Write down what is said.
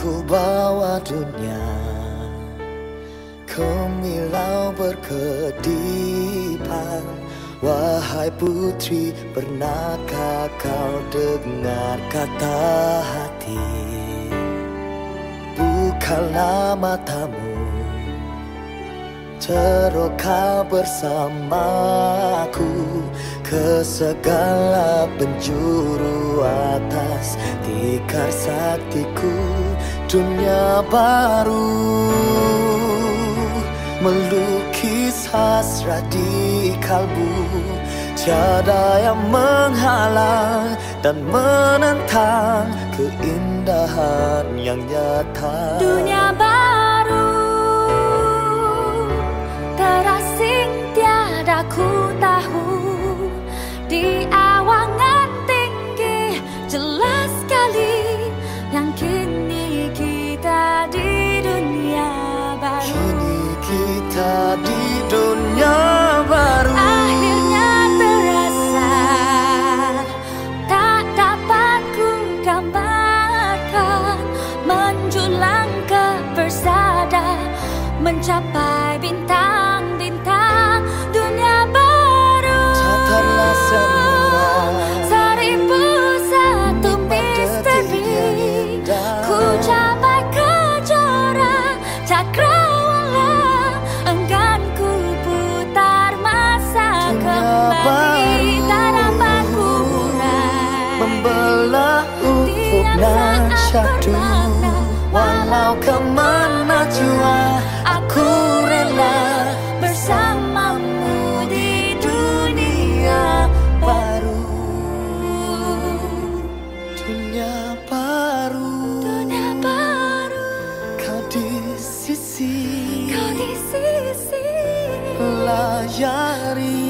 ku bawa dunia Kemilau berkedipan. Wahai putri Pernahkah kau dengar kata hati? Bukalah matamu Teroka bersamaku Ke segala penjuru atas Tikar saktiku Dunia baru. Melukis hasrat di kalbu. Tiada yang menghalang dan menentang Keindahan yang nyata. Dunia Kita di dunia baru. Kini kita di dunia baru. Akhirnya terasa Tak dapat ku gambarkan. Menjulang ke persada Mencapai bintang-bintang pernah syahdu Walau ke mana jua aku rela bersamamu di dunia baru. Dunia baru. Dunia baru. Kau di sisi. Kau di sisi. Layari